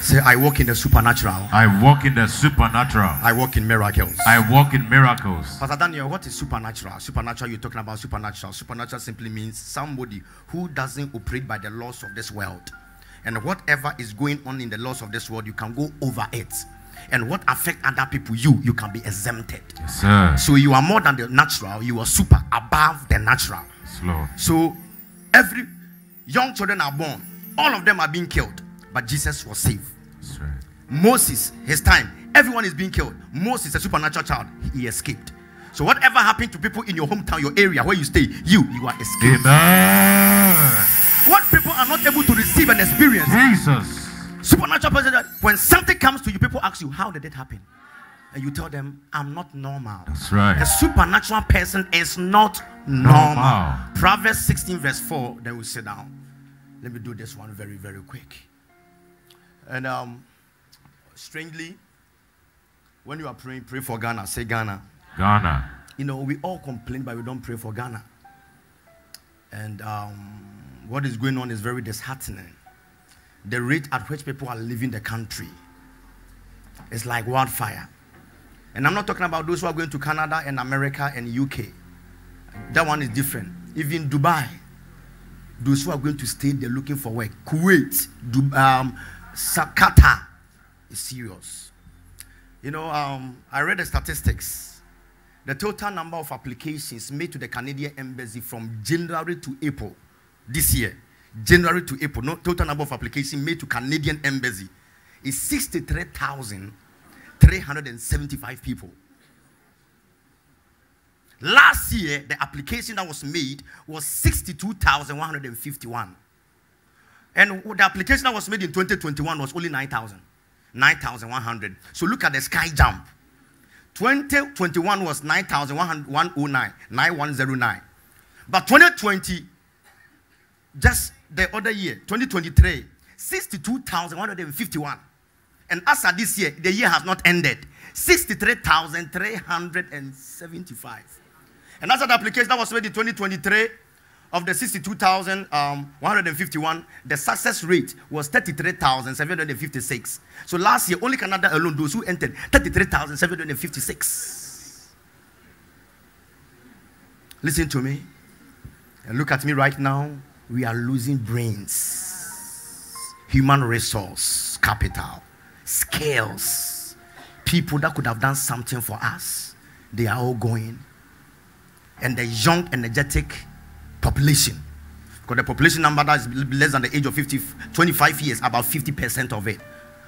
Say, I walk in the supernatural. I walk in the supernatural. I walk in miracles. I walk in miracles. Pastor Daniel, what is supernatural? Supernatural, you're talking about supernatural. Supernatural simply means somebody who doesn't operate by the laws of this world. And whatever is going on in the laws of this world, you can go over it. And what affect other people, you, you can be exempted. Yes, sir. So you are more than the natural, you are super above the natural. Lord. So every young children are born, all of them are being killed, but Jesus was saved. That's right. Moses, his time, everyone is being killed. Moses, a supernatural child, he escaped. So whatever happened to people in your hometown, your area where you stay, you, you are escaped. Amen. What people are not able to receive and experience, Jesus. supernatural person, when something comes to you, people ask you, how did it happen? And you tell them, I'm not normal. That's right. A supernatural person is not normal. Normal. Proverbs 16, verse 4. Then we sit down. Let me do this one very, very quick. And um, strangely, when you are praying, pray for Ghana. Say Ghana. Ghana. You know, we all complain, but we don't pray for Ghana. And um, what is going on is very disheartening. The rate at which people are leaving the country is like wildfire. And I'm not talking about those who are going to Canada and America and UK. That one is different. Even Dubai, those who are going to stay there looking for work. Kuwait, Dub- um, Sa- Qatar is serious. You know, um, I read the statistics. The total number of applications made to the Canadian embassy from January to April this year, January to April, no total number of applications made to Canadian embassy is 63,375 people. Last year, the application that was made was 62,151. And the application that was made in 2021 was only 9,000. 9,100. So look at the sky jump. 2021 was 9,109, 9109. But 2020, just the other year, 2023, 62,151. And as of this year, the year has not ended. 63,375. And as of the application that was made in 2023, of the 62,151, um, the success rate was 33,756. So last year, only Canada alone, those who entered, 33,756. Listen to me. And look at me right now. We are losing brains, human resource, capital, skills, people that could have done something for us. They are all going. And the young, energetic population, because the population number that is less than the age of 50, 25 years, about 50% of it.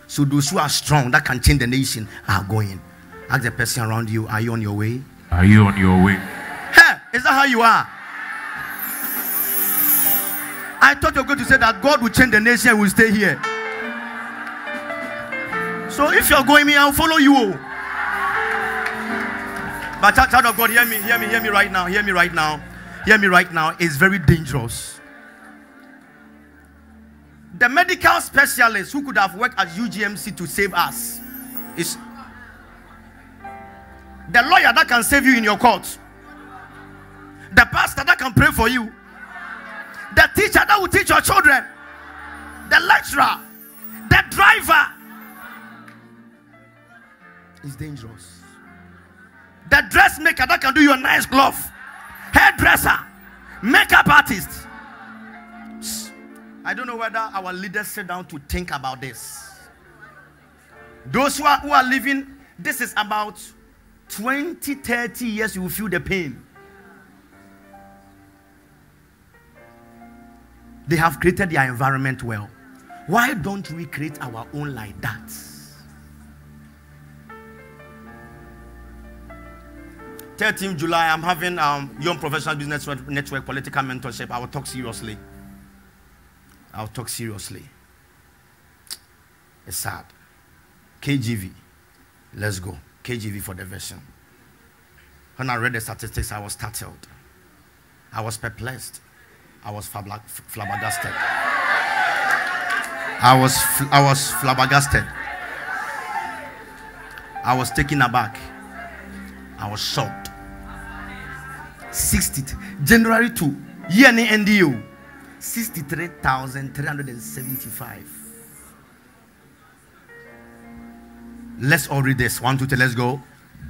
So those who are strong, that can change the nation, are going. Ask the person around you, are you on your way? Are you on your way? Hey, is that how you are? I thought you were going to say that God will change the nation and will stay here. So if you're going me, I'll follow you. But child of God, hear me, hear me, hear me right now, hear me right now, hear me right now. It's very dangerous. The medical specialist who could have worked at UGMC to save us is the lawyer that can save you in your court, the pastor that can pray for you, the teacher that will teach your children, the lecturer, the driver. It's dangerous. The dressmaker that can do your nice glove, hairdresser, makeup artist. I don't know whether our leaders sit down to think about this. Those who are, who are living, this is about 20, 30 years, you will feel the pain. They have created their environment well. Why don't we create our own like that? Thirteenth July, I'm having um, Young Professional Business Network Political Mentorship. I will talk seriously. I'll talk seriously. It's sad. KJV. Let's go. KJV for the version. When I read the statistics, I was startled. I was perplexed. I was flabbergasted. I was, I was flabbergasted. I was taken aback. I was shocked. 60 January to year NDU 63,375. Let's all read this. One, two, three, let's go.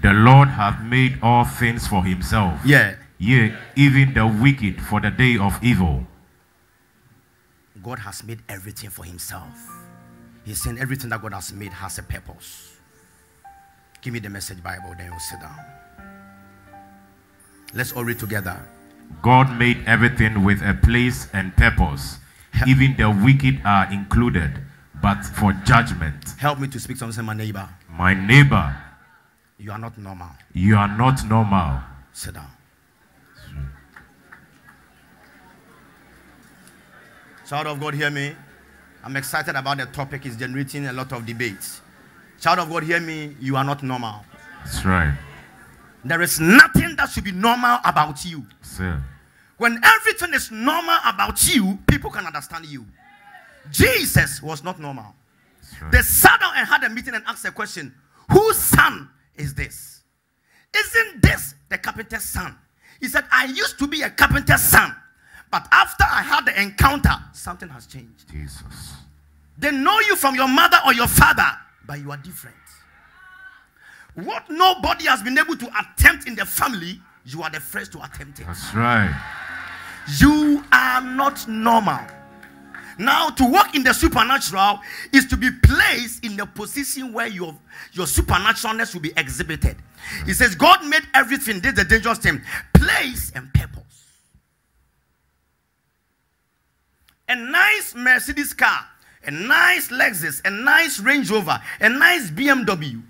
The Lord hath made all things for himself. Yeah. Yea, even the wicked for the day of evil. God has made everything for himself. He's saying everything that God has made has a purpose. Give me the message Bible, then we'll sit down. Let's all read together. God made everything with a place and purpose. Even the wicked are included, but for judgment. Help me to speak to my neighbor. My neighbor, You are not normal. you are not normal. Sit down. Child of God, hear me. I'm excited about the topic. It's generating a lot of debates. Child of God, hear me. You are not normal. That's right. There is nothing that should be normal about you. Sir. When everything is normal about you, people can understand you. Jesus was not normal. Right. They sat down and had a meeting and asked a question Whose son is this? Isn't this the carpenter's son? He said, I used to be a carpenter's son, but after I had the encounter, something has changed. Jesus. They know you from your mother or your father, but you are different. What nobody has been able to attempt in the family, you are the first to attempt it. That's right. You are not normal. Now, to walk in the supernatural is to be placed in a position where your, your supernaturalness will be exhibited. He says, God made everything, this is the dangerous thing, place and purpose. A nice Mercedes car, a nice Lexus, a nice Range Rover, a nice BMW.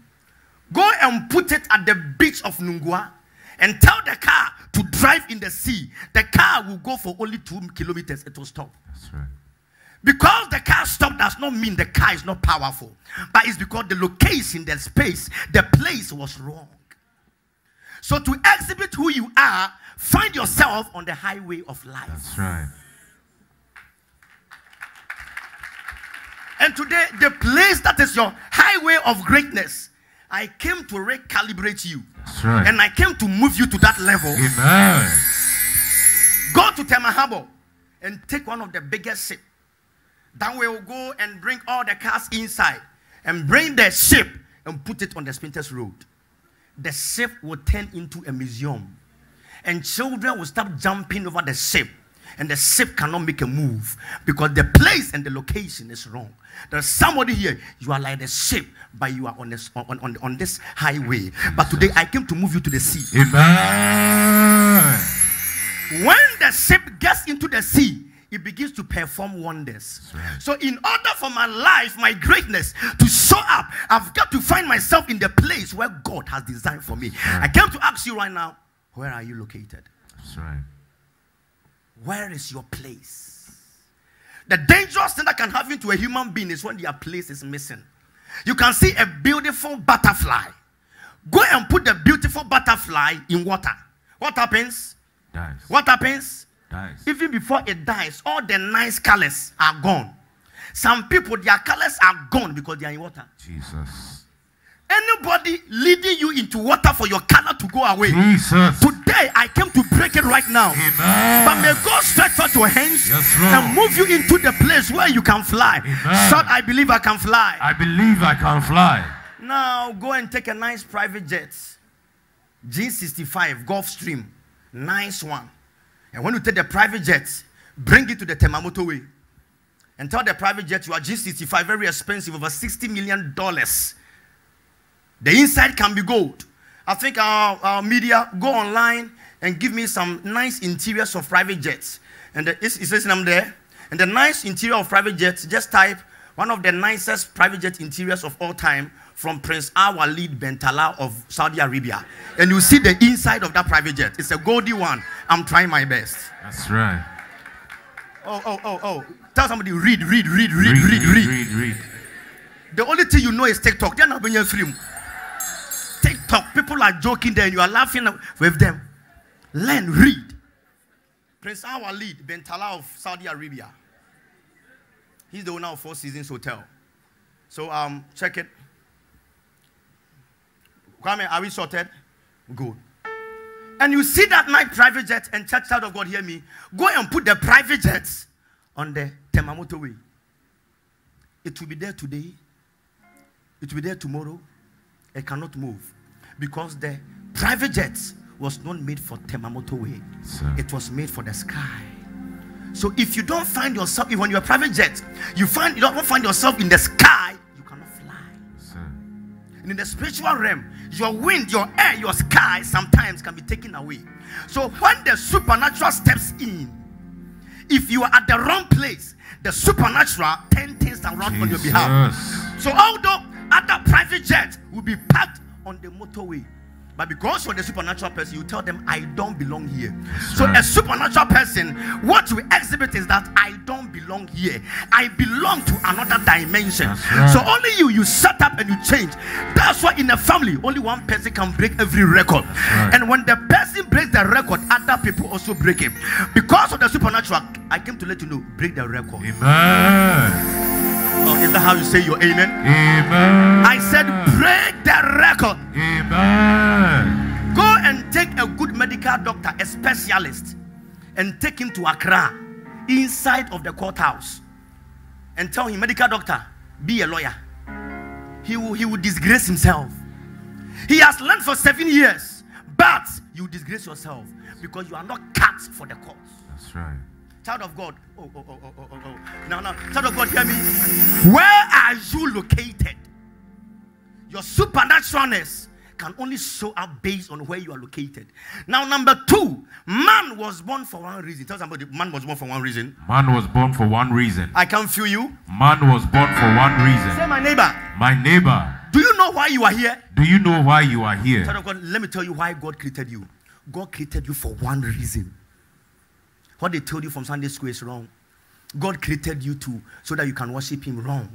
Go and put it at the beach of Nungua and tell the car to drive in the sea. The car will go for only two kilometers, it will stop. That's right. Because the car stopped does not mean the car is not powerful, but it's because the location, the space, the place was wrong. So, to exhibit who you are, find yourself on the highway of life. That's right. And today, the place that is your highway of greatness, I came to recalibrate you. That's right. And I came to move you to that level. Amen. Go to Tema Harbor and take one of the biggest ship. Then we will go and bring all the cars inside and bring the ship and put it on the Spintex Road. The ship will turn into a museum. And children will start jumping over the ship. And the ship cannot make a move because the place and the location is wrong. There's somebody here, you are like the ship, but you are on this, on, on, on this highway. But today I came to move you to the sea. Amen. when the ship gets into the sea, it begins to perform wonders. Right. So, in order for my life, my greatness to show up, I've got to find myself in the place where God has designed for me. right. I came to ask you right now, where are you located? That's right. Where is your place? The dangerous thing that can happen to a human being is when their place is missing. You can see a beautiful butterfly. Go and put the beautiful butterfly in water. What happens? Dies. What happens? Dies. even before it dies, all the nice colors are gone. Some people, their colors are gone because they are in water. Jesus. Anybody leading you into water for your color to go away. Jesus. Today, I came to break it right now. Amen. But may God stretch out your hands Yes, and move you into the place where you can fly. Amen. Shout, I believe I can fly. I believe I can fly. Now go and take a nice private jet. G65 Gulfstream. Nice one. And when you take the private jet, bring it to the Tema Motorway. And tell the private jet you are G65, very expensive, over $60 million. The inside can be gold. I think our, our media go online and give me some nice interiors of private jets. And the, it, says I'm there. And the nice interior of private jets, just type one of the nicest private jet interiors of all time from Prince Al-Walid bin of Saudi Arabia. And you see the inside of that private jet. It's a goldy one. I'm trying my best. That's right. Oh, oh, oh, oh. Tell somebody, read, read, read, read, read, read. read, read. The only thing you know is TikTok. They're not being a TikTok. People are joking there and you are laughing with them. Learn, read. Prince Al-Walid bin Talal of Saudi Arabia. He's the owner of Four Seasons Hotel. So um, check it. Kwame, are we sorted? Good. And you see that my private jet and church child of God, hear me. Go and put the private jets on the Tema Motorway. It will be there today. It will be there tomorrow. it cannot move because the private jet was not made for Tema Motorway. Sir. It was made for the sky. So if you don't find yourself, if when you're private jet, you find you don't find yourself in the sky, you cannot fly. Sir. And in the spiritual realm, your wind, your air, your sky sometimes can be taken away. So when the supernatural steps in, if you are at the wrong place, the supernatural turn things around on your behalf. So although other private jets will be parked on the motorway, but because you're the supernatural person, you tell them, I don't belong here. so right. a supernatural person, what we exhibit is that I don't belong here. I belong to another dimension. Right. So only you, you set up and you change. That's why in a family, only one person can break every record. right. And when the person breaks the record, other people also break it. Because of the supernatural, I came to let you know, break the record. Amen. Oh, is that how you say your amen? Amen. I said, break the record. Amen. Go and take a good medical doctor, a specialist, and take him to Accra, inside of the courthouse, and tell him, medical doctor, be a lawyer. He will, he will disgrace himself. He has learned for seven years, but you disgrace yourself because you are not cut for the cause. That's right. Child of God. Oh, oh, oh, oh, oh, oh. Now, now, child of God, hear me. Where are you located? Your supernaturalness can only show up based on where you are located. Now, number two, man was born for one reason. Tell somebody, man was born for one reason. Man was born for one reason. I can feel you. Man was born for one reason. Say, my neighbor, My neighbor, do you know why you are here? do you know why you are here? Child of God, let me tell you why God created you. God created you for one reason. What they told you from Sunday school is wrong. God created you to so that you can worship Him wrong.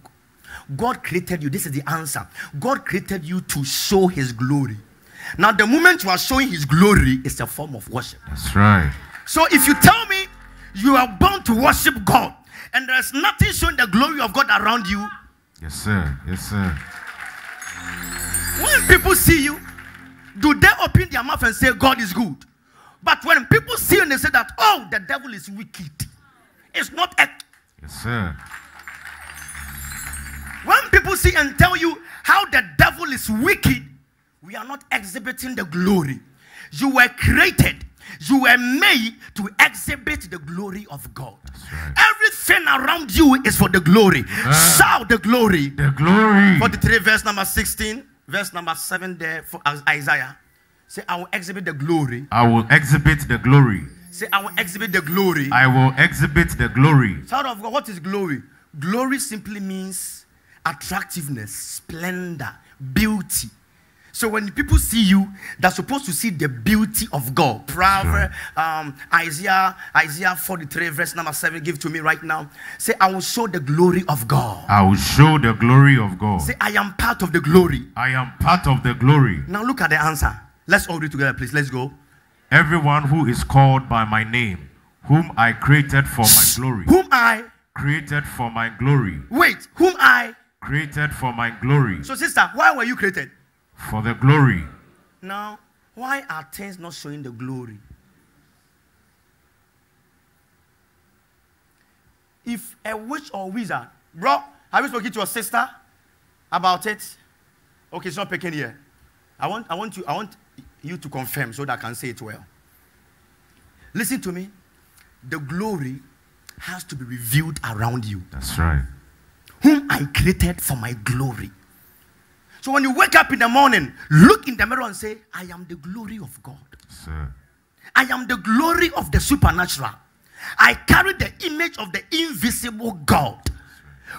God created you. This is the answer. God created you to show His glory. Now, the moment you are showing His glory, it's a form of worship. That's right. So, if you tell me you are born to worship God and there's nothing showing the glory of God around you, Yes, sir. Yes, sir. When people see you, do they open their mouth and say, God is good? But when people see and they say that, oh, the devil is wicked, it's not a. Yes, sir. When people see and tell you how the devil is wicked, we are not exhibiting the glory. You were created, you were made to exhibit the glory of God. right. Everything around you is for the glory. Shout the glory. The glory. 43, verse number 16, verse number 7 there for Isaiah. Say, I will exhibit the glory. I will exhibit the glory. Say, I will exhibit the glory. I will exhibit the glory. Child of God, what is glory? Glory simply means attractiveness, splendor, beauty. So when people see you, they're supposed to see the beauty of God. Proverb, um, Isaiah, Isaiah 43, verse number 7. Give to me right now. Say, I will show the glory of God. I will show the glory of God. Say, I am part of the glory. I am part of the glory. Now look at the answer. Let's all read together, please. Let's go. Everyone who is called by my name, whom I created for my glory, Whom I created for my glory, wait, whom I created for my glory, so sister, why were you created? for the glory. Now, why are things not showing the glory? If a witch or wizard, bro, have you spoken to your sister about it? Okay, it's not picking here. I want, I want you, I want you to confirm so that I can say it well. Listen to me. The glory has to be revealed around you. That's right. whom I created for my glory. So when you wake up in the morning, look in the mirror and say, I am the glory of God. Sir. I am the glory of the supernatural. I carry the image of the invisible God,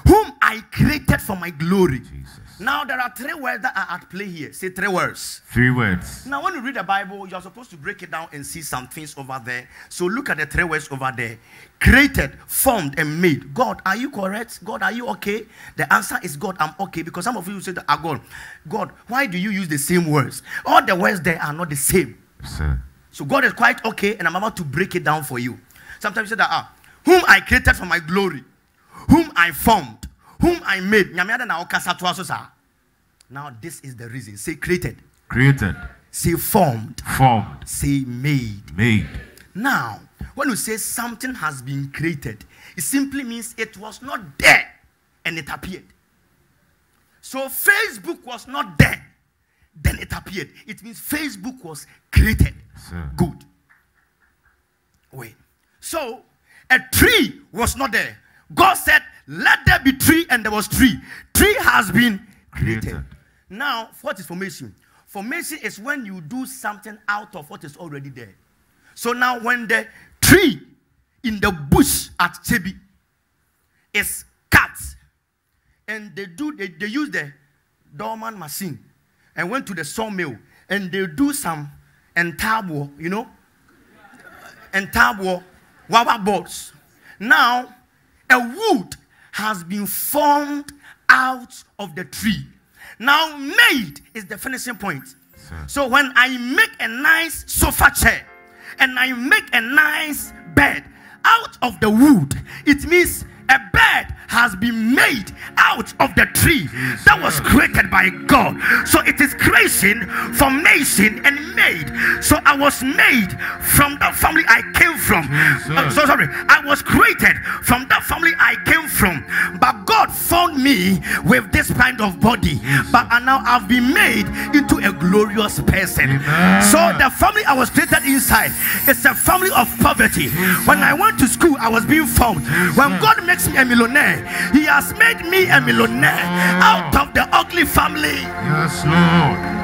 whom I created for my glory. Jesus. Now there are three words that are at play here. Say three words. Three words. Now, when you read the Bible, you are supposed to break it down and see some things over there. So look at the three words over there created, formed, and made. God, are you correct? God, are you okay? The answer is God, I'm okay. Because some of you say that, ah, God, God, why do you use the same words? All the words there are not the same. Sir. So God is quite okay, and I'm about to break it down for you. Sometimes you say that, ah, whom I created for my glory, whom I formed, whom I made. Nyame ada na ɔkasa toa so saa. Now, this is the reason. Say created, Created, say formed, formed, say made. made. Now, when you say something has been created, it simply means it was not there and it appeared. So Facebook was not there then it appeared. It means Facebook was created. Sir. Good. Wait. So a tree was not there. God said, Let there be tree, and there was tree. Tree has been created. Created. Now, what is formation? Formation is when you do something out of what is already there. So now, when the tree in the bush at Chebi is cut, and they do they, they use the dormant machine and went to the sawmill and they do some entabo, you know, entabo wawa boards. Now, a wood has been formed out of the tree. Now, made is the finishing point. So when I make a nice sofa chair and I make a nice bed out of the wood, it means a bed has been made out of the tree that was created by God. So it is creation, formation, and made. So I was made from the family I came from. Uh, so sorry, I was created from the family I came from. But God found me with this kind of body. But and now I've been made into a glorious person. Amen. So the family I was created inside is a family of poverty. When I went to school, I was being formed. When God makes me a millionaire, He has made me a millionaire out of the ugly family. Yes, Lord.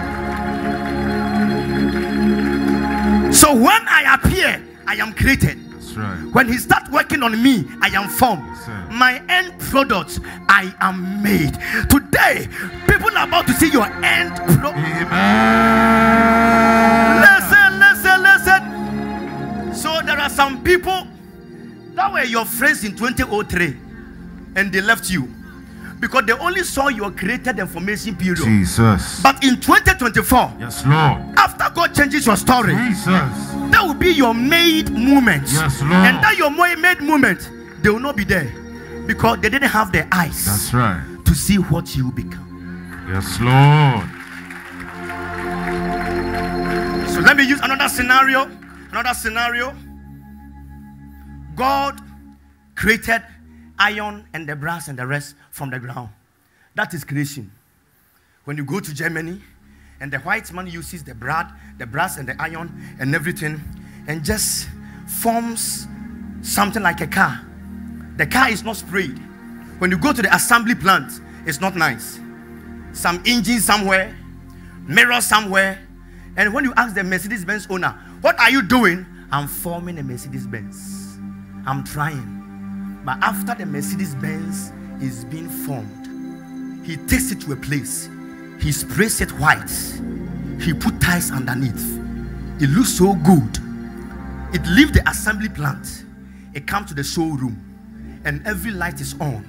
So when I appear, I am created. That's right. When He starts working on me, I am formed. Sir. My end product, I am made. Today, people are about to see your end product. Amen. Listen, listen, listen. So there are some people that were your friends in 2003 and they left you because they only saw your created information period. Jesus. But in 2024, Yes, Lord. after God changes your story, Jesus. that will be your made moment. Yes, Lord. And that your made moment, they will not be there because they didn't have the eyes That's right. to see what you become. Yes, Lord. So let me use another scenario. Another scenario. God created iron and the brass and the rest from the ground. That is creation. When you go to Germany and the white man uses the brass, the brass and the iron and everything and just forms something like a car. The car is not sprayed. When you go to the assembly plant, it's not nice. Some engine somewhere, mirror somewhere. And when you ask the Mercedes Benz owner, What are you doing? I'm forming a Mercedes Benz. I'm trying. But after the Mercedes Benz is being formed, he takes it to a place, he sprays it white, he put ties underneath. It looks so good. It leaves the assembly plant, it comes to the showroom, and every light is on.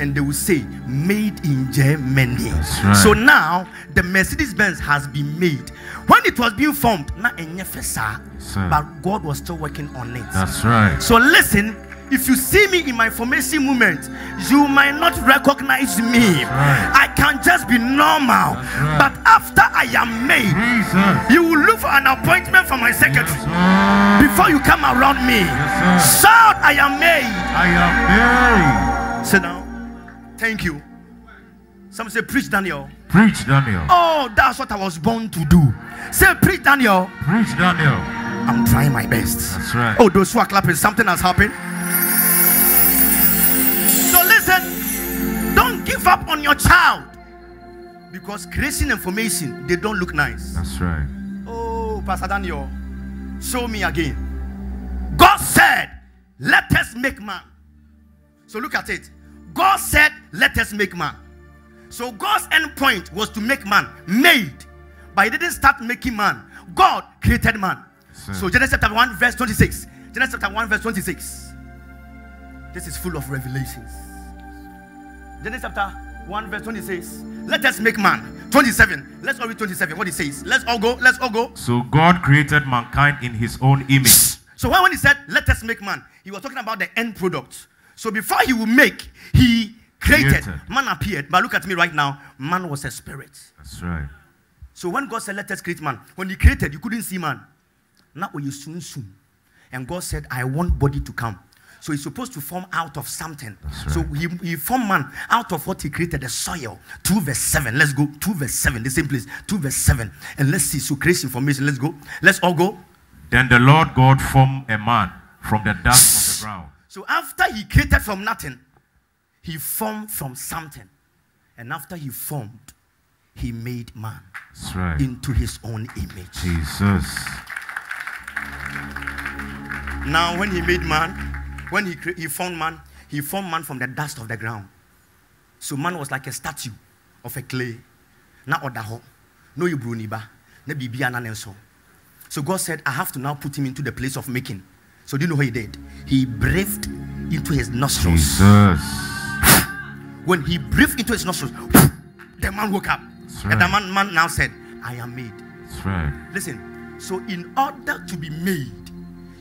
And they will say, made in Germany. Right. So now the Mercedes Benz has been made. When it was being formed, not but God was still working on it. That's right. So listen, if you see me in my formation movement, you might not recognize me. right. I can just be normal. Right. But after I am made, Jesus. you will look for an appointment for my secretary Yes, before you come around me. Yes. Shout, I am made. I am Sit down. Thank you. Some say, Preach, Daniel. Preach, Daniel. Oh, that's what I was born to do. Say, Preach, Daniel. Preach, Daniel. I'm trying my best. That's right. Oh, those who are clapping, something has happened. Give up on your child because creation information they don't look nice. That's right. Oh, Pastor Daniel, show me again. God said, "Let us make man." So look at it. God said, "Let us make man." So God's end point was to make man, made, but He didn't start making man. God created man. So Genesis chapter 1, verse 26. Genesis chapter 1, verse 26. This is full of revelations. Genesis chapter 1, verse 26. Let us make man. 27. Let's all read 27. What it says. Let's all go. Let's all go. So God created mankind in his own image. So when, he said, let us make man, he was talking about the end product. So before he would make, he created. Created. Man appeared. But look at me right now. Man was a spirit. That's right. So when God said, let us create man, when he created, you couldn't see man. Now you soon soon. And God said, I want body to come. So he's supposed to form out of something. That's So he, he formed man out of what he created, the soil. 2 verse 7. Let's go. 2 verse 7. The same place. 2 verse 7. And let's see. So creation formation. Let's go. Let's all go. Then the Lord God formed a man from the dust of the ground. So after he created from nothing, he formed from something. And after he formed, he made man That's right. into his own image. Jesus. Now, when he made man, when he, he formed man, he formed man from the dust of the ground. So man was like a statue of a clay. Na odaho. No you bruniba. Na bibia na nenso. So God said, I have to now put him into the place of making. So do you know what he did? He breathed into his nostrils. Jesus. When he breathed into his nostrils, the man woke up. That's And the man, man now said, I am made. That's right. Listen, so in order to be made,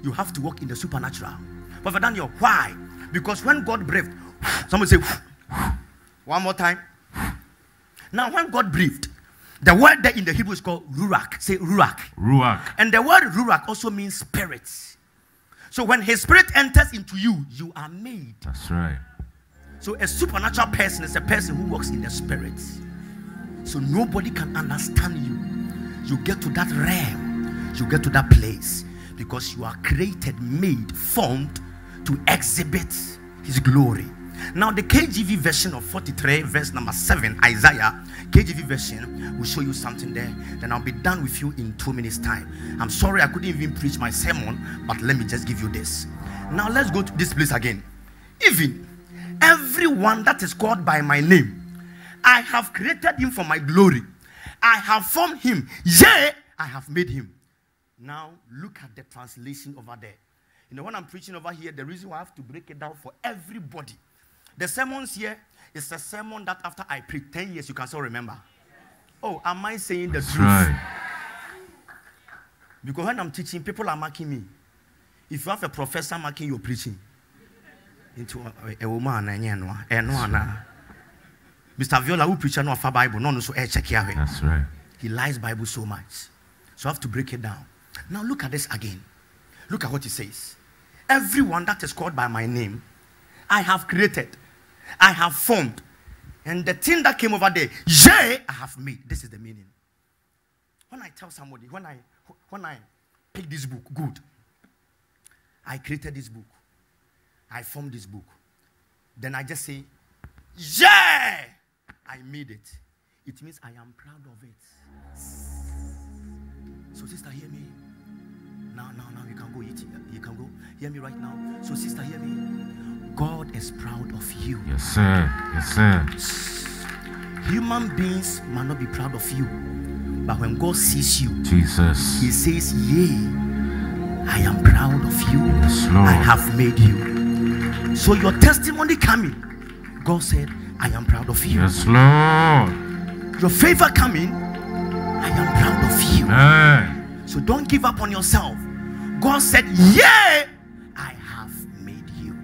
you have to walk in the supernatural. But Daniel, why? Because when God breathed, somebody say, one more time. Now, when God breathed, the word there in the Hebrew is called ruach. Say ruach. Ruach. And the word ruach also means spirit. So when his spirit enters into you, you are made. That's right. So a supernatural person is a person who walks in the spirit. So nobody can understand you. You get to that realm, you get to that place because you are created, made, formed to exhibit his glory. Now, the KJV version of 43, verse number 7, Isaiah, KJV version will show you something there. Then I'll be done with you in two minutes' time. I'm sorry I couldn't even preach my sermon, but let me just give you this. Now, let's go to this place again. Even everyone that is called by my name, I have created him for my glory. I have formed him. Yea, I have made him. Now, look at the translation over there. You know, when I'm preaching over here, the reason why I have to break it down for everybody. The sermons here is a sermon that after I preach 10 years, you can still remember. Oh, am I saying the That's truth? right. Because when I'm teaching, people are marking me. If you have a professor marking your preaching, into a- a woman, and you know, and no, no. Mr. Viola, who preacher no of Bible, no, no, so eh, check. That's right. He lies Bible so much. So I have to break it down. Now look at this again. Look at what he says. Everyone that is called by my name, I have created, I have formed. And the thing that came over there, yea, I have made. This is the meaning. When I tell somebody, when I when I pick this book, good. I created this book. I formed this book. Then I just say, yeah, I made it. It means I am proud of it. So, sister, hear me. Now, now, now, you can go. eat. You can go. Hear me right now. So, sister, hear me. God is proud of you. Yes, sir. Yes, sir. Human beings might not be proud of you, but when God sees you, Jesus. He says, Yea, I am proud of you. Yes, Lord. I have made you. So, your testimony coming, God said, I am proud of you. Yes, Lord. Your favor coming, I am proud of you. Amen. So don't give up on yourself. God said, Yea, I have made you.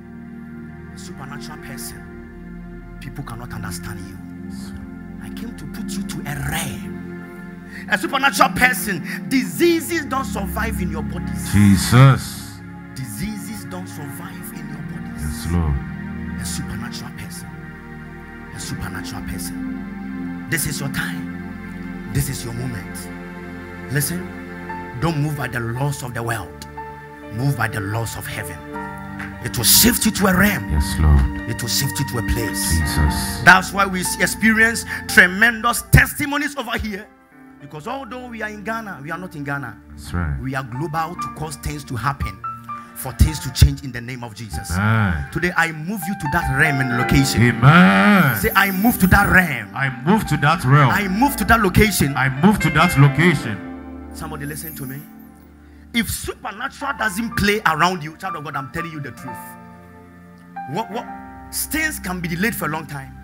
A supernatural person. People cannot understand you. I came to put you to a realm. A supernatural person. Diseases don't survive in your bodies. Jesus. Diseases don't survive in your bodies. Yes, Lord. A supernatural person. A supernatural person. This is your time. This is your moment. Listen, don't move by the laws of the world, move by the laws of heaven. It will shift you to a realm, Yes, Lord. it will shift you to a place. Jesus. That's why we experience tremendous testimonies over here. Because although we are in Ghana, we are not in Ghana. That's right. We are global to cause things to happen, for things to change in the name of Jesus. Amen. Today, I move you to that realm and location. Amen. Say, I move to that realm. I move to that realm. I move to that location. I move to that location. Somebody listen to me. If supernatural doesn't play around you, child of God, I'm telling you the truth. What what things can be delayed for a long time.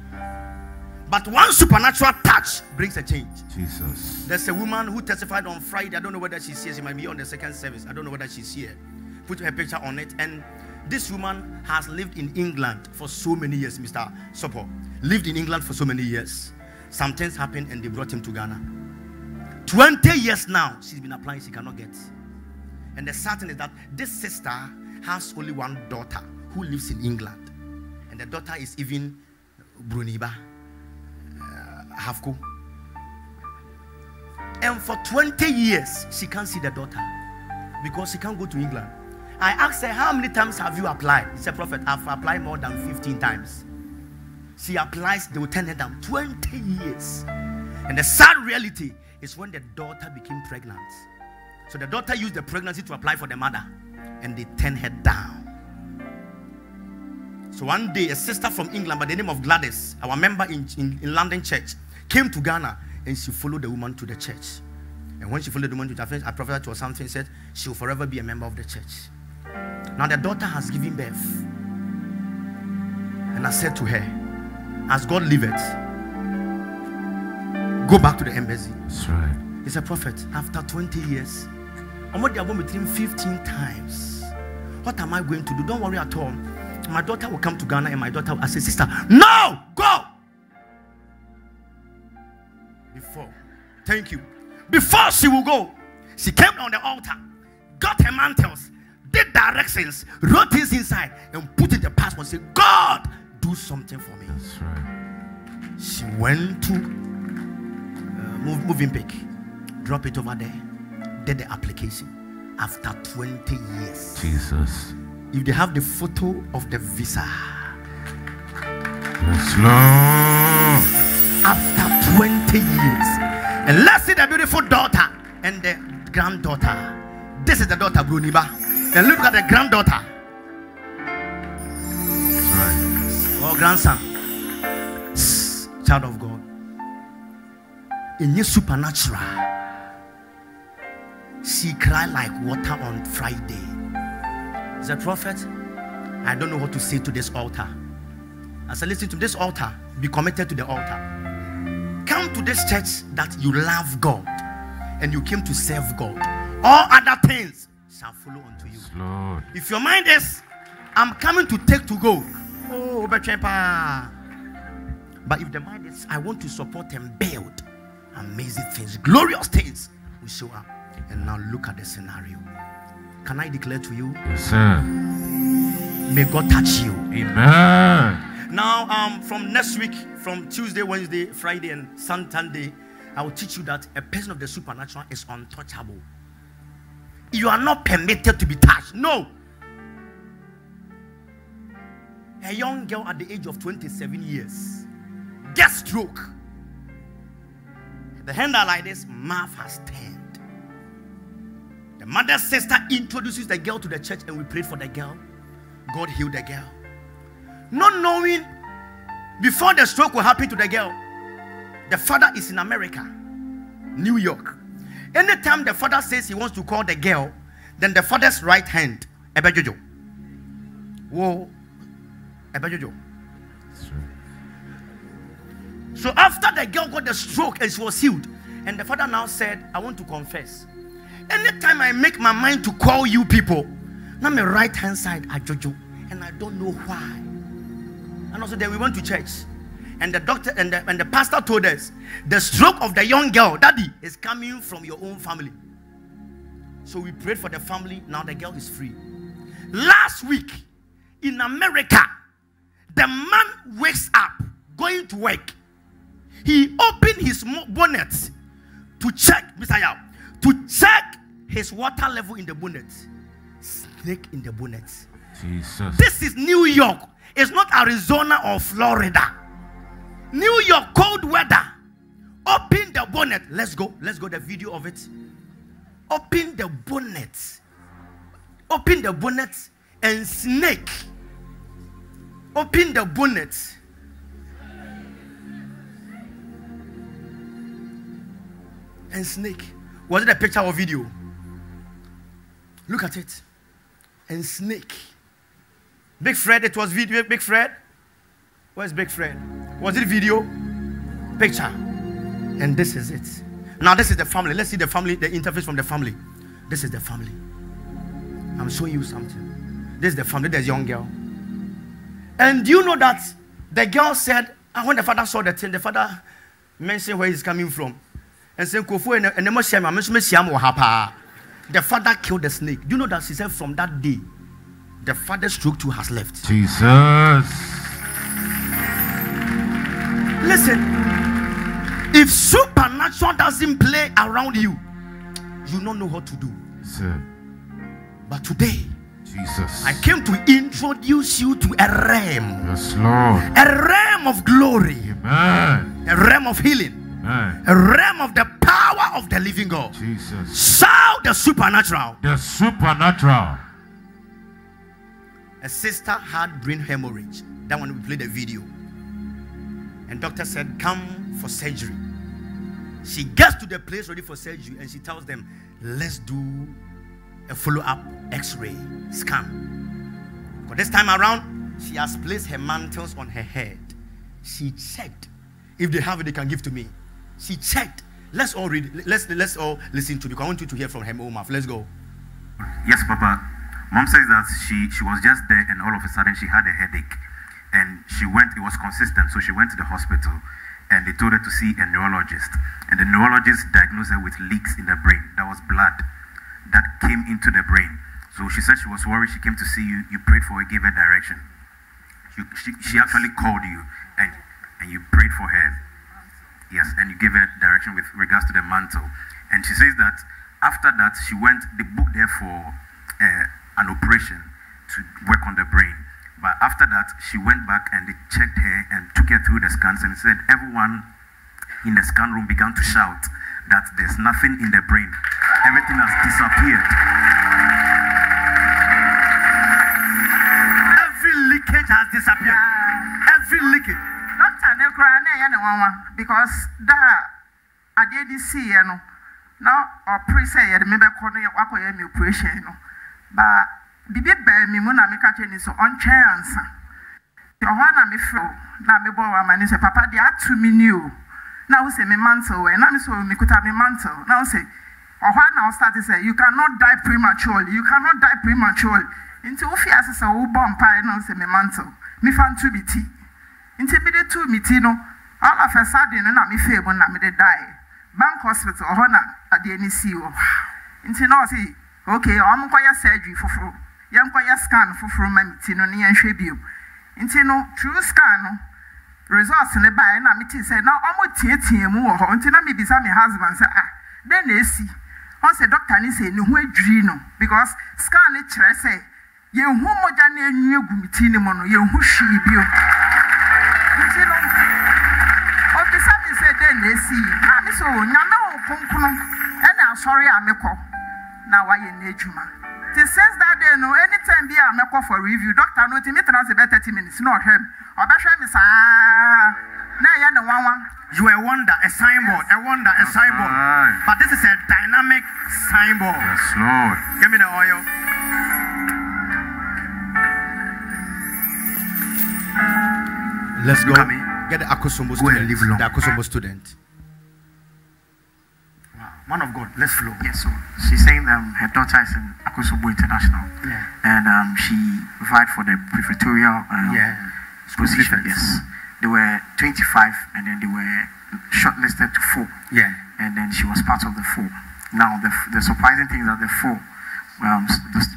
But one supernatural touch brings a change. Jesus. There's a woman who testified on Friday. I don't know whether she's here. She might be on the second service. I don't know whether she's here. Put her picture on it. And this woman has lived in England for so many years, Mr. Sopo. Lived in England for so many years. Some things happened and they brought him to Ghana. 20 years now, she's been applying, she cannot get. And the sad thing is that this sister has only one daughter who lives in England. And the daughter is even Bruniba, uh, Hafko. And for 20 years, she can't see the daughter because she can't go to England. I asked her, How many times have you applied? She said, Prophet, I've applied more than 15 times. She applies, they will turn her down 20 years. And the sad reality is when the daughter became pregnant. So the daughter used the pregnancy to apply for the mother, and they turned her down. So one day, a sister from England by the name of Gladys, our member in, in, in London church, came to Ghana and she followed the woman to the church. And when she followed the woman to the church, I prophesied to her something, said she will forever be a member of the church. Now the daughter has given birth. And I said to her, As God liveth, go back to the embassy. That's right. He's a prophet. After 20 years, I'm what they are going between 15 times. What am I going to do? Don't worry at all. My daughter will come to Ghana and my daughter will say, Sister, no, go. Before, thank you. Before she will go, she came on the altar, got her mantles, did directions, wrote things inside, and put in the passport. Say, God, do something for me. That's right. She went to uh, move, moving pick, drop it over there, did the application after 20 years. Jesus. If they have the photo of the visa Yes, Lord. after 20 years, and let's see the beautiful daughter and the granddaughter. This is the daughter, Bruniba. And look at the granddaughter That's right. or grandson. Child of God. In your supernatural, she cried like water on Friday. The prophet? I don't know what to say to this altar. I I listen to this altar, be committed to the altar. Come to this church that you love God and you came to serve God. All other things shall follow unto you. Lord. If your mind is, I'm coming to take to go. Oh. But if the mind is, I want to support and build amazing things, glorious things will show up. And now look at the scenario. Can I declare to you, Yes, sir. may God touch you. Amen. Now, um, from next week, from Tuesday, Wednesday, Friday, and Sunday, I will teach you that a person of the supernatural is untouchable. You are not permitted to be touched. No. A young girl at the age of 27 years gets stroke. The hand are like this, mouth has turned. The mother's sister introduces the girl to the church, and we prayed for the girl. God healed the girl not knowing before the stroke will happen to the girl, the father is in America, New York. Anytime the father says he wants to call the girl, then the father's right hand, Ebejojo. Whoa, Ebejojo. So after the girl got the stroke and she was healed, and the father now said, I want to confess. Anytime I make my mind to call you people, now my right hand side are Jojo, and I don't know why. And also then we went to church, and the doctor and the, and the pastor told us the stroke of the young girl, daddy, is coming from your own family. So we prayed for the family. Now the girl is free. Last week in America, the man wakes up going to work. He opened his bonnet to check, Mr. Yao, to check his water level in the bonnet. Snake in the bonnet. Jesus. This is New York. It's not Arizona or Florida. New York, cold weather. Open the bonnet. Let's go. Let's go. The video of it. Open the bonnet. Open the bonnet and snake. Open the bonnet. And snake. Was it a picture or video? Look at it. And snake. Big Fred, it was video. Big Fred. Where's Big Fred? Was it video? Picture. And this is it. Now, this is the family. Let's see the family, the interface from the family. This is the family. I'm showing you something. This is the family. There's a young girl. And do you know that the girl said, and when the father saw the thing, the father mentioned where he's coming from. And said, Kofu, and the most shame, I'm The father killed the snake. Do you know that she said from that day, the father's stroke too has left. Jesus. Listen, if supernatural doesn't play around you, you don't know what to do. Sir. But today, Jesus. I came to introduce you to a realm, Yes, Lord. a realm of glory, Amen. a realm of healing, Amen. a realm of the power of the living God. Jesus. Shout the supernatural. The supernatural. A sister had brain hemorrhage. That one we played the video. And doctor said, Come for surgery. She gets to the place ready for surgery and she tells them, Let's do a follow up x ray scan. But this time around, she has placed her mantles on her head. She checked. If they have it, they can give to me. She checked. Let's all read. Let's let's all listen to because I want you to hear from her own mouth. Let's go. Yes, Papa. Mom says that she she was just there and all of a sudden she had a headache, and she went. It was consistent, so she went to the hospital, and they told her to see a neurologist, and the neurologist diagnosed her with leaks in the brain. That was blood that came into the brain. So she said she was worried. She came to see you. You prayed for her, gave her direction. You, she, she actually called you, and and you prayed for her. Yes, and you gave her direction with regards to the mantle. And she says that after that, she went, they booked her for uh, an operation to work on the brain. But after that, she went back and they checked her and took her through the scans and said everyone in the scan room began to shout that there's nothing in the brain. Everything has disappeared. Every leakage has disappeared. Every leakage. Dɔkta ne koraa na ɛyɛ ne nwanwa. Because da a adeɛ de siiɛ no na ɔpere sɛ yɛde me bɛkɔ no yɛ- wakɔyɛ me operation no. Ba biribi baa mi mu na meka kyerɛ ni sɛ ɔntwɛn ansa. Nti ɔhɔ a na mefrɛ o na mebɔ wɔ ama ne sɛ papa deɛ ato me ni o. Na wo sɛ me mantle ɛ na me sɛ mekuta me mantle. Na wo sɛ ɔhɔ a na ɔstart sɛ you cannot die prematurely. You cannot die prematurely. Nti wofi ase sɛ wobɔ mpae na wo sɛ me mantle. Mefa nto me ti. Nti mede tu me ti no all of a sudden na mefee mu na mede dae. Bank hospital hɔ na adeɛ no sii wɔ nti na okay ɔmo nkɔyɛ surgery foforɔ yɛnkɔyɛ scan foforɔ ma me ti no ne yɛnhwɛ bio. Nti no true scan results ne baeɛ na mete sɛ na ɔmo teatea mu wɔ hɔ. Nti na me husband sɛ ah dɛn na esi? Ɔn sɛ doctor ne sɛ ne ho no because scan ne kyerɛ sɛ yɛnhu mogya no anwi agu me ti no mu no bio. Na esi na me sɛ o nyame wo kronkrono ɛna asɔre a mekɔ na wayɛ no adwuma nti since that day no anytime bi a mɛkɔ for review doctor no timi tena se bɛ thirty minutes na ɔhwɛ me ɔbɛhwɛ me saa na ɛyɛ ne nwanwa You are a wonder, a signboard, a wonder, a signboard. right. But this is a dynamic signboard. Yes, Lord. Give me the oil. Let's go. Come in. Get the Akosombo Go student. live long. The Akosombo student. Wow. Man of God, let's flow. Yes, so she's saying um, her daughter is in Akosombo International, Yeah. and um, she vied for the prefectorial um, Yeah. position. prefects. Yes, they were 25, and then they were shortlisted to four, Yeah. and then she was part of the four. Now, the, the surprising thing is that the four, um,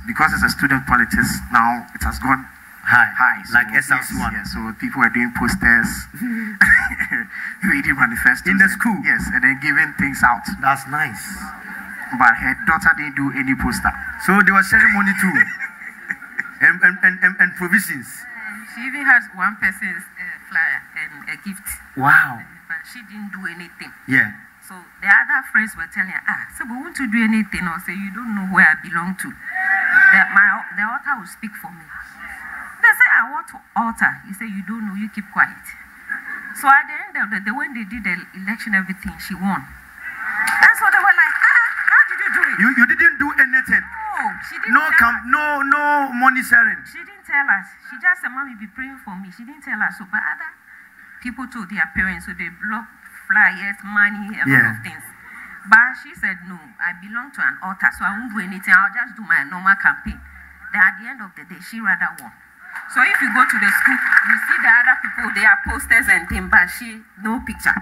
because it's a student politics, now it has gone High. high. So, Like SLC one. Yes, yes, so people are doing posters, reading manifestos In the and- school? Yes, and then giving things out. That's nice. But her daughter didn't do any poster. So there was ceremony too. and, and, and, and, and provisions. She even had one person's uh, flyer and a gift, Wow. but she didn't do anything. Yeah. So the other friends were telling her, ah, so we want to do anything. Or say, you don't know where I belong to. That my the altar will speak for me. I want to altar. You say, you don't know, you keep quiet. So at the end of the day, when they did the election, everything, she won. And so they were like, ah, how did you do it? You, you didn't do anything. no, she didn't No tell camp, us. no no money sharing. She didn't tell us. She just said, Mommy, be praying for me. She didn't tell us. So, but other people told their parents, so they blocked flyers, money, a lot of things. But she said, No, I belong to an altar, so I won't do anything. I'll just do my normal campaign. Then at the end of the day, she rather won. So if you go to the school, you see the other people, they are posters and things, but she, no picture.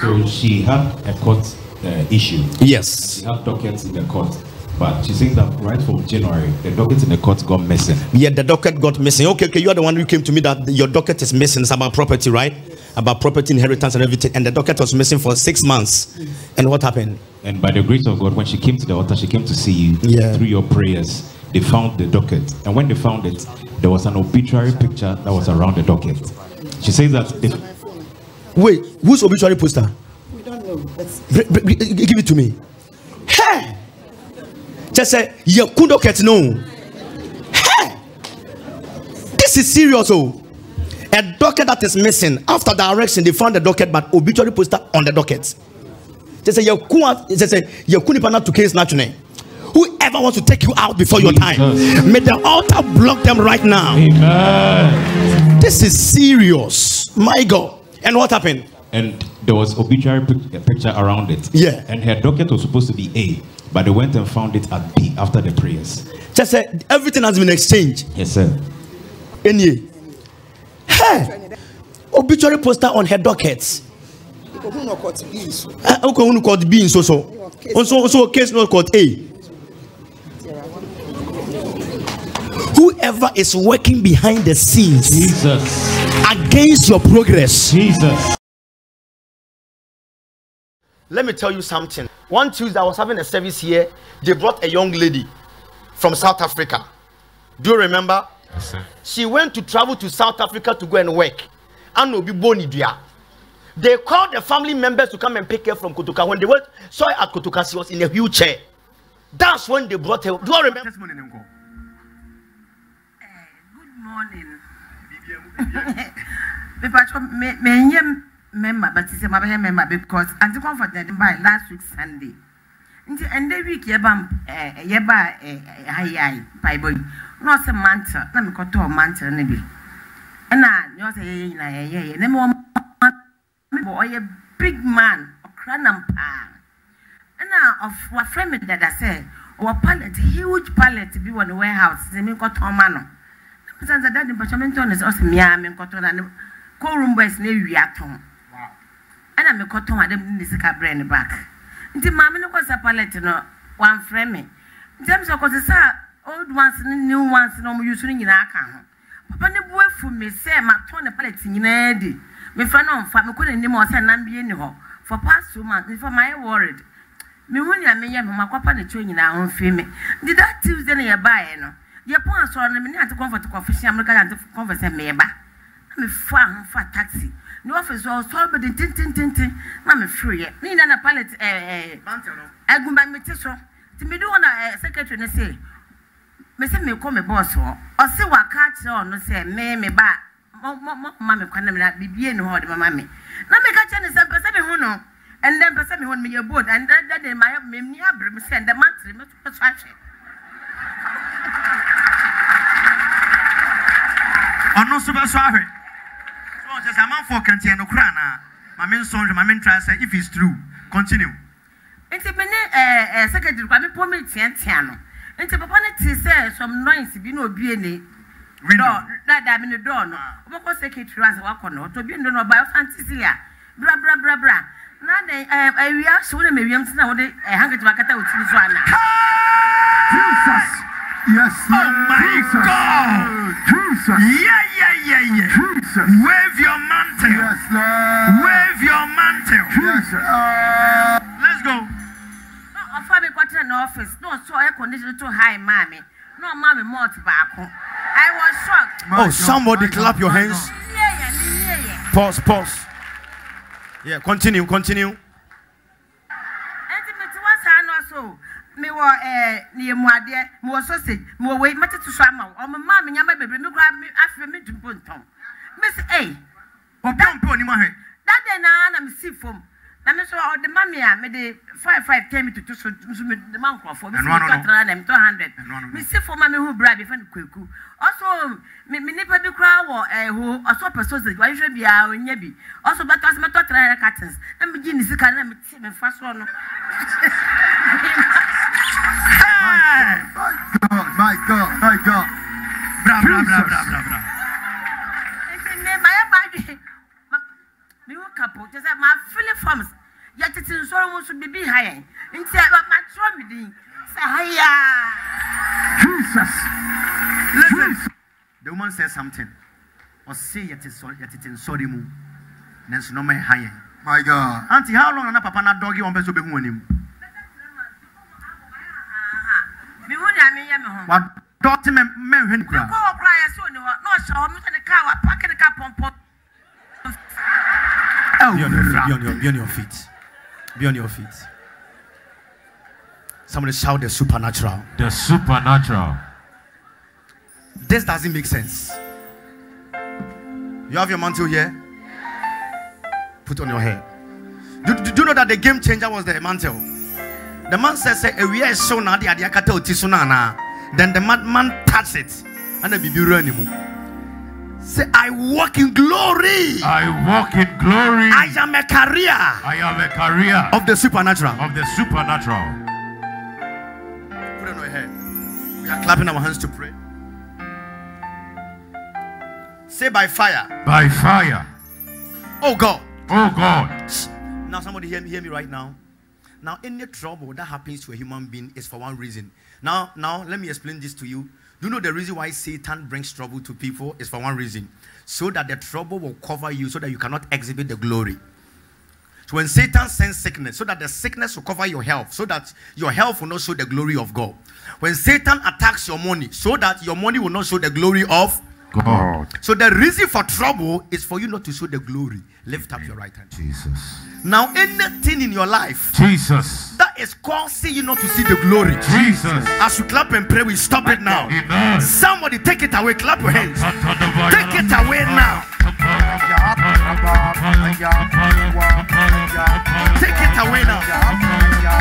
So she had a court uh, issue. Yes. She had dockets in the court. But she's saying that right from January, the docket in the court got missing. Yeah, the docket got missing. Okay, okay, you are the one who came to me that your docket is missing. It's about property, right? About property inheritance and everything. And the docket was missing for six months. And what happened? And by the grace of God, when she came to the altar, she came to see you Yeah. through your prayers. They found the docket. And when they found it, there was an obituary picture that was around the docket. She says that if Wait, whose obituary poster? We don't know. But Br- br- br- give it to me. Hey! Just say, you could docket no. Hey! This is serious, oh. A docket that is missing. After direction, they found the docket, but obituary poster on the docket. Just say, you could, just say, you couldn't pan out to case naturally. Whoever wants to take you out before your time, may the altar block them right now. Amen. This is serious. My God. And what happened? And there was obituary picture around it. Yeah. And her docket was supposed to be A, but they went and found it at B after the prayers. Just say, everything has been exchanged. Yes, sir. Any. Hey! Obituary poster on her docket. people who know court B Uh, okay, who called B so so. Also, also case not called A. Whoever is working behind the scenes Jesus. against your progress. Jesus. Let me tell you something. One Tuesday, I was having a service here. They brought a young lady from South Africa. Do you remember? Yes, sir. She went to travel to South Africa to go and work. And no be boni dia. They called the family members to come and pick her from Kotoka. When they went, saw her at Kotoka, she was in a wheelchair. That's when they brought her. Do you remember? Morning. Because me me nyɛ member but sɛ mabɛyɛ member because anti comfort na de ba last week sunday. Nti ɛnɛ week yɛba ɛɛ yɛba ɛɛ ha yi ayi paibɔ yi na ɔsɛ mantle. Na mekɔtɔɔ mantle no bi ɛna ne ɔsɛ yɛyɛ nyinaa yɛyɛ yɛ na me wɔn me bɔ ɔyɛ big man ɔkra nam paa ɛna ɔf wafrɛ me dada sɛ ɔwɔ pallet huge pallet bi wɔ ne warehouse sɛ menkɔtɔn ma no sisan sɛ dadi mpɔtɔ mi ntɔn ne sɛ ɔsi mia mi nkɔtɔn na ne kowroom boys ne wi atɔn ɛna mi kɔtɔn ade mi ne sika brɛ ne back. Nti maame ne kɔ sa pallet no wanfrɛ mi nti ɛmi sɛ kɔsi sa old ones ne new ones na ɔmo yusu ne nyinaa ka ho. Papa ne bu efu mi sɛ ma tɔn ne pallet nyinaa di. Mi fɛ no nfa mi kɔ n'anim ɔsɛ nam bie ni hɔ. For past two months nfa ma yɛ worried. Mi hu nea mi yɛ mi ma kɔpa ne kyɛw nyinaa ho nfi mi nti that tuesday ne yɛ baayɛ no yɛpɔ asɔrɔ no mene ante comfort kɔfehye amerika ante comfort sɛ meeba. Na mefa ho fa taxi. Ne ɔfe so ɔsɔre bɛde ntentententen na mefiriiɛ ne nyina na palet eh, eh, aguma mete so. Nti mede hɔ na eh, secretary no sɛ mesɛ mekɔ me bɔɔs hɔ. Ɔse waka kyerɛ ɔno sɛ me me ba mma me kwan mena bibie ne hɔ ɔde mama me. Na meka kyerɛ ne sɛ mpɛ sɛ meho no. Ɛndɛ mpɛ sɛ meho no meyɛ bold. Ɛndɛ dɛ de mayɛ memni abere me sɛ ɛndɛ mantere mɛsɔ ahwɛ. Ɔno nso bɛsɔ ahwɛ. So ɔn kyɛ sɛ amanfoɔ kɛnteɛ no kora anaa maame nsɔ nhwɛ maame ntra sɛ if it's true continue. Nti me ne ɛɛ ɛɛ secretary kwa me pɔ me tiatia no nti papa ne ti sɛ some noise bi na obie ne dɔɔ na da mi ne dɔɔ no ɔbɛkɔ secretary asɛ wakɔ no. Ɔtɔ obie ne no ɔba ɔsan ti si a bra bra bra bra. Na de ɛɛ awia so na ma ewia mu ti na wɔde ɛɛ handkerchief akata o ti so ana. Jesus. Yes, Oh my God. Jesus. yeah yeah yeah yeah Jesus. wave your mantle Yes, Lord. wave your mantle Yes. Uh, let's go na ɔfa mi kɔtena ne office na ɔsɔ air condition to high maa mi na ɔmaa mi malt baako i was shocked. my Oh, God, somebody my clap God, your my hands. God. mi yie yɛ mi yie yɛ. Pause, pause. Yeah, continue, continue. ɛnti mi ti wɔ saa nɔ so mi wɔ ɛɛ nìyɛmu adeɛ mi wɔ sausage mi wɔ wei mi tete so ama wo. Ɔmo maa mi nyama bebree mi kura mi afei mi dum po ntɔn. Mi si ɛy ɔpɛ ɔmpɛ onim ahwɛ dade naa na mi si fam. Na mi so ɔde ma mi a mi de five five ten mi tutu so nso mi de ma nkɔfo mi si mi tɔ tara na mi tɔ hundred. Mi si fam a mi hu bra bi fɛn kwaku. Ɔso mi mi nipa bi kura wɔ ɛho ɔso pɛ sausage wahwehwɛ biara onye bi. Ɔso bɛtɔ ɔso bɛtɔ tara yɛrɛ cartons. Na mi gyi ne sika na mi ti mi fa soɔ no. My God, my God, my God. Bra, bra, bra, bra, bra, bra. my Philip forms yet it is so much to be high. Instead of my trumpeting, say, Hiya! Jesus! Listen, the woman said something. Or say, Yet it is sorry, yet it is sorry, My God. Auntie, how long an papa not doggy on Besobehun him? Wapake ne ka pɔmpɔ Be on your feet. Be on your, be on your feet. Be on your feet. Somebody shout the supernatural. The supernatural. This doesn't make sense. You have your mantle here. Put on your head. Do, do, do you know that the game changer was the mantle? The man says, "Say, "We are so now the adiakata otisuna Then the man, man touched it, and the baby ran him. Say, I walk in glory. I walk in glory. I am a career I am a career of the supernatural. of the supernatural. Put on your head. We are clapping our hands to pray. Say by fire. By fire. Oh God. Oh God. Now somebody hear me, hear me right now. Now, any trouble that happens to a human being is for one reason. Now, now let me explain this to you. Do you know the reason why Satan brings trouble to people is for one reason? So that the trouble will cover you so that you cannot exhibit the glory. So when Satan sends sickness, so that the sickness will cover your health, so that your health will not show the glory of God. When Satan attacks your money, so that your money will not show the glory of God. So the reason for trouble is for you not to show the glory. Lift up your right hand. Jesus. Now, anything in your life Jesus. that is causing you not to see the glory, Jesus. as you clap and pray, we stop it now. Amen. Somebody take it away. Clap your hands. Take it away now. Take it away now.